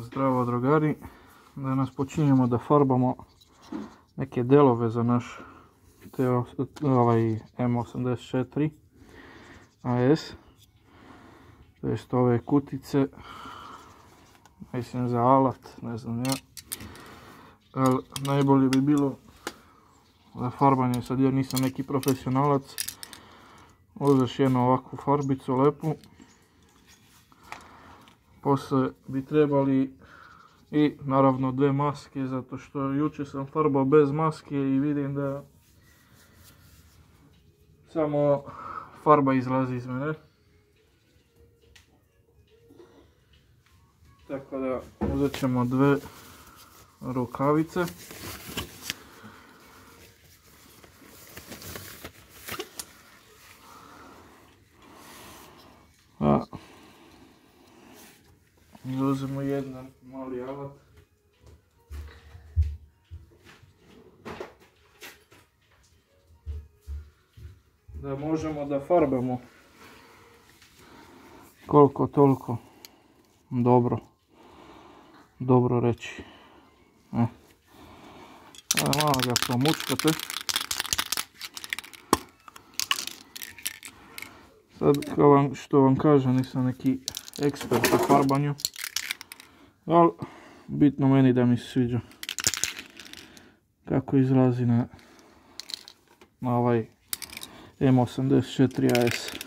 Zdravo drugari, danas počinjemo da farbamo neke delove za naš ovaj M84 AS to jest ove kutice. Mislim za alat, ne znam ja. Ali najbolje bi bilo za farbanje, sad ja nisam neki profesionalac. Uzeš jednu ovakvu farbicu lepu Posle bi trebali i naravno dve maske zato što jučer sam farbao bez maske i vidim da samo farba izlazi iz mene. Tako da uzet ćemo dve rukavice. Uzmemo jedan mali alat. Da možemo da farbamo koliko toliko dobro dobro reći. E. Malo ga promučkate. Sad što vam kažem nisam neki ekspert u farbanju. Ali, bitno meni da mi se sviđa kako izlazi na, ovaj M84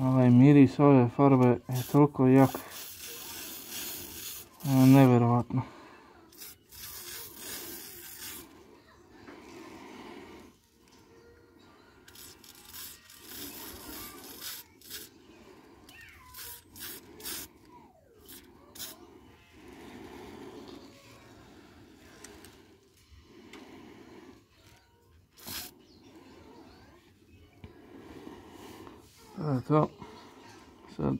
Ovaj miris ove farbe je toliko jak Nevjerovatno. Eto, sad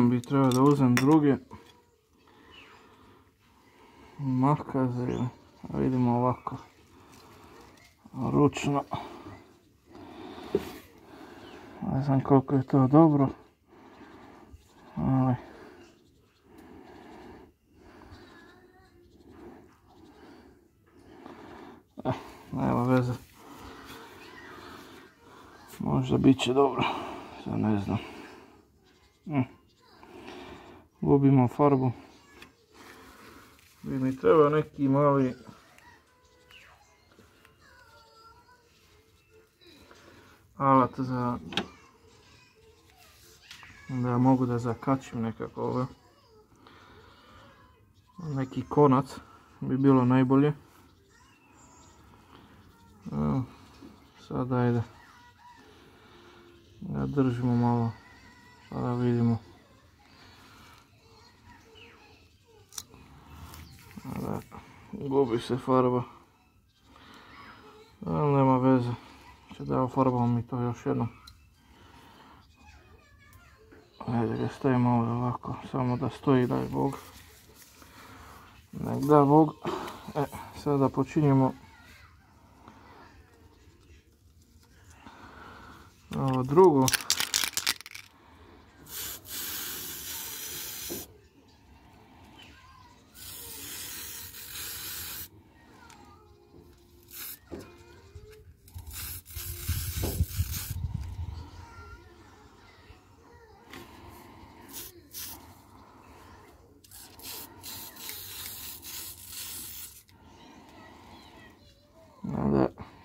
bi trebao da uzem druge. Makaze ili vidimo ovako. Ručno. Ne znam koliko je to dobro ali eh, nema veze možda bit će dobro sad ne znam. Hm. Gubimo farbu. Bi mi treba neki mali alat za da mogu da zakačim nekako ove neki konac bi bilo najbolje. Sada ajde da držimo malo pa da vidimo gubi se farba. Ali nema veze. Če da farbamo mi to još jednom. Ajde ga stavimo ovdje ovako, samo da stoji daj Bog. Nek da Bog. E, sada počinjemo ovo drugo.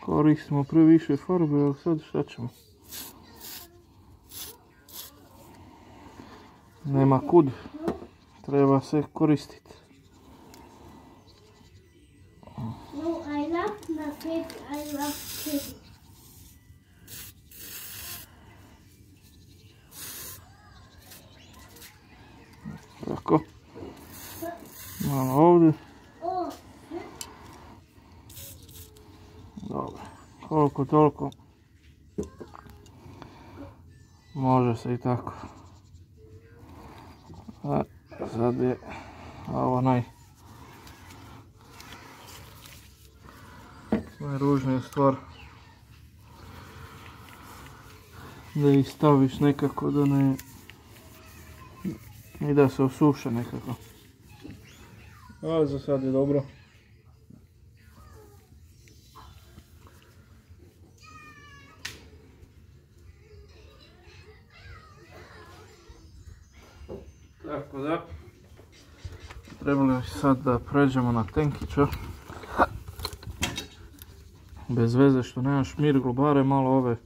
Koristimo previše farbe, ali sad šta ćemo? Nema kud, treba se koristiti. No, I love kid, I love kid. Tako. Malo ovdje. Dobro, koliko toliko. Može se i tako. Sad je ovo naj... Najružnija stvar. Da ih staviš nekako da ne... I da se osuše nekako. Ali za sad je dobro. Sad da pređemo na tenkića. Bez veze što nema šmir globare, malo ove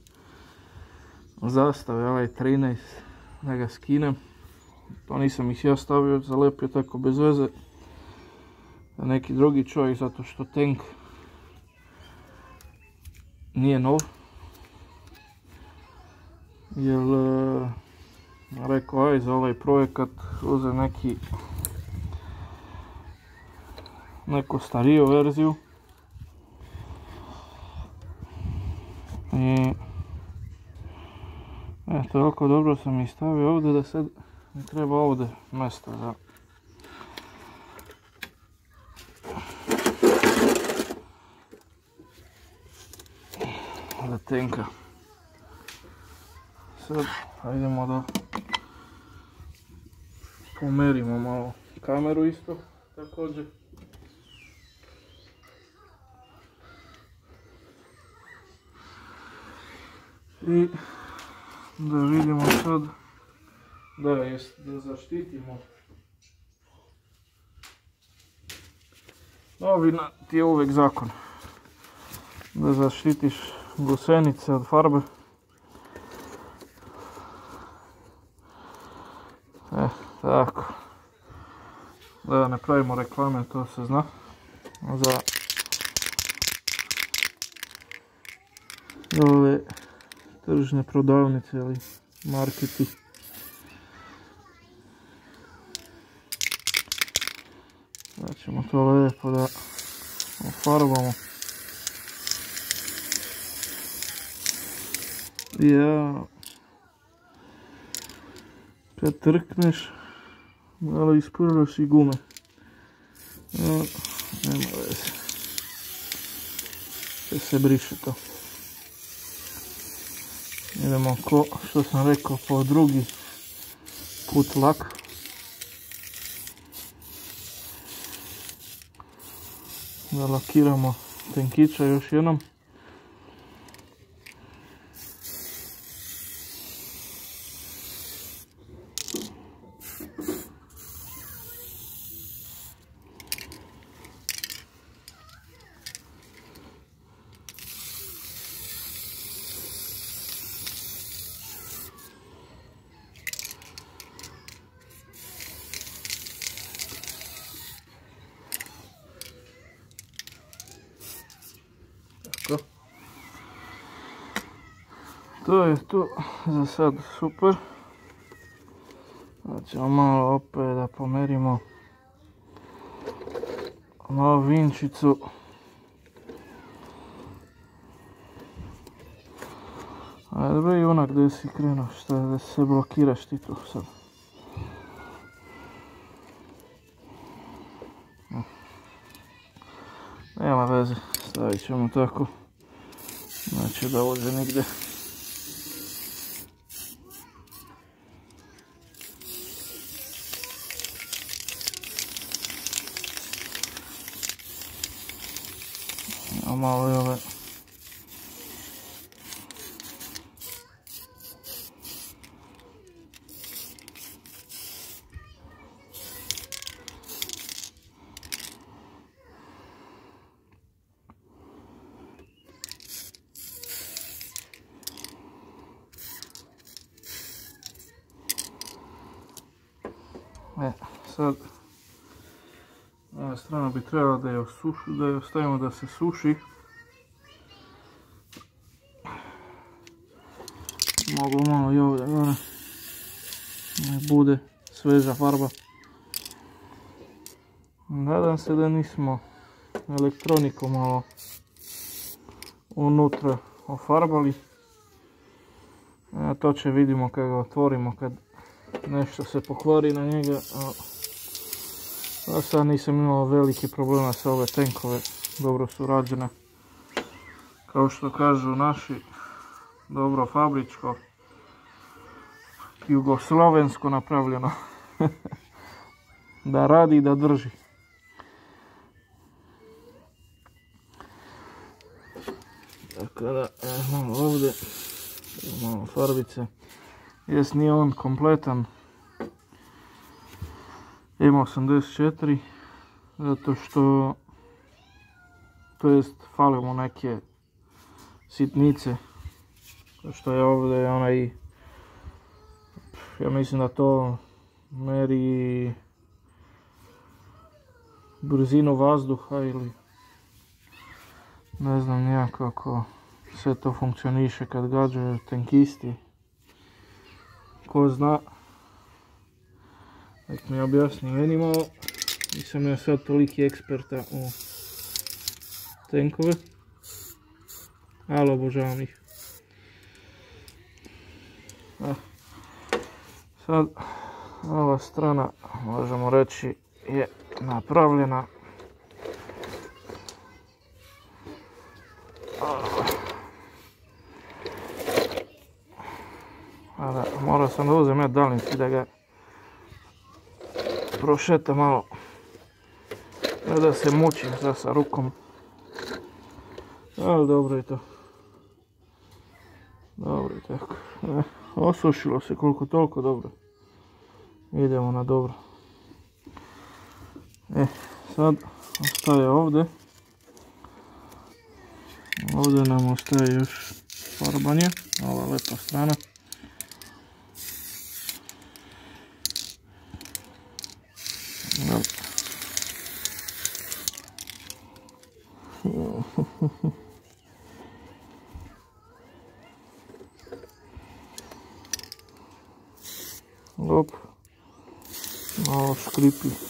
zastave, ovaj 13, da ga skinem. To nisam ih ja stavio, zalepio tako bez veze. Neki drugi čovjek, zato što tank nije nov. Jer rekao aj za ovaj projekat uze neki neku stariju verziju i e, toliko dobro sam ih stavio ovdje da sad mi treba ovdje mjesto za tenka sad idemo da pomerimo malo kameru isto također. I da vidimo sad da jest zaštitimo Novina ti je uvijek zakon da zaštitiš gusenice od farbe Tako. Da ne pravimo reklame, to se zna. Za ove tržne prodavnice ili marketi. Sad ćemo to lijepo da ofarbamo. Ja, kad trkneš, malo ispuraš i gume. No, nema veze. Se briše to. Idemo ko što sam rekao po drugi put lak. Da lakiramo tenkića još jednom. To je to za sad super. Sad ćemo malo opet da pomerimo na vinčicu. Ajde bre onak gdje si krenuo, šta da se blokiraš ti tu sad. Nema veze, stavit ćemo tako. Znači da uđe nigdje. A malo je ove E, sad ova strana bi trebala da je osuši, da je ostavimo da se suši. Mogu malo i ovdje gore. Ne bude sveža farba. Nadam se da nismo elektroniku malo unutra ofarbali. A to će vidimo kad ga otvorimo, kad nešto se pokvari na njega, a, a sad nisam imao velike problema sa ove tenkove, dobro su rađene. Kao što kažu naši, dobro fabričko, jugoslovensko napravljeno. da radi i da drži. Tako da, evo ovdje, malo farbice. Jes nije on kompletan. Ima 84, zato što, to jest, fale mu neke sitnice. Što je ovdje onaj, ja mislim da to meri brzinu vazduha ili ne znam nijak kako sve to funkcioniše kad gađaju tenkisti. Ko zna, nek mi objasni meni malo, nisam ja sad toliki eksperta u tenkove, ali obožavam ih. Sad, ova strana, možemo reći, je napravljena. Da, morao sam da uzem ja daljinski da ga prošeta malo. Ne da se mučim sad sa rukom. Ali dobro je to. Dobro je tako. E, osušilo se koliko toliko dobro. Idemo na dobro. E, sad ostaje ovdje. Ovdje nam ostaje još farbanje, ova lepa strana. Malo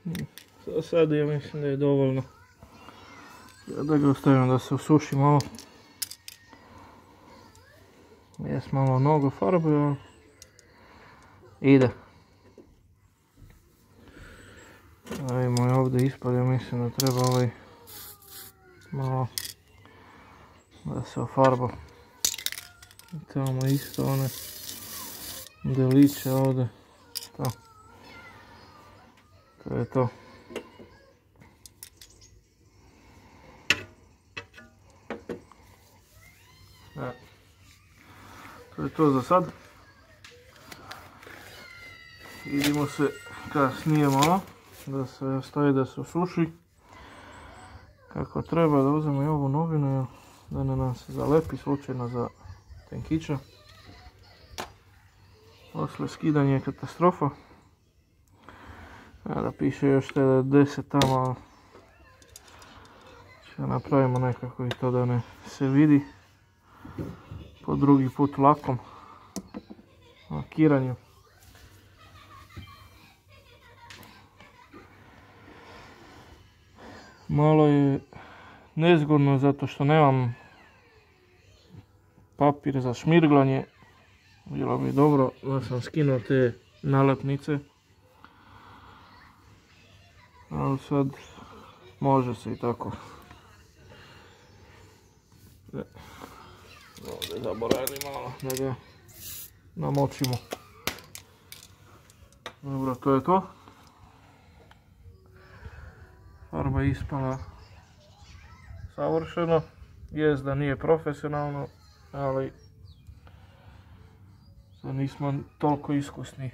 škripi. sad ja mislim da je dovoljno. Da ga ostavim da se usuši malo. Jes malo mnogo farbe, ali ide. Ajmo je ovdje ispalio, mislim da treba ovaj malo da se ofarba. Tamo isto one deliće ovdje. To. To je to. To je to za sad. Vidimo se kasnije malo, da se ostavi da se osuši. Kako treba da uzmemo i ovu novinu, da ne nam se zalepi slučajno za tenkića. Posle skidanje je katastrofa. Da piše još te 10 tamo. Će napravimo nekako i to da ne se vidi po drugi put lakom lakiranju. Malo je nezgodno zato što nemam papir za šmirglanje. Bilo bi dobro da sam skinuo te nalepnice. Ali sad može se i tako. Ovdje zaboravili malo da ga namočimo. Dobro, to je to. Farba ispala savršeno. Jest da nije profesionalno, ali sad nismo toliko iskusni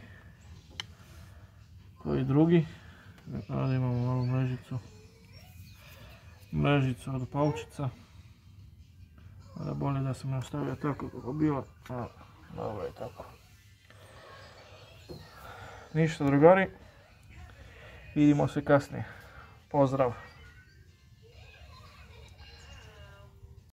koji drugi. Ovdje imamo malu mrežicu. Mrežicu od paučica. Da bolje da sam ostavio tako kako bilo, a dobro je tako. Ništa drugari. Vidimo se kasnije. Pozdrav.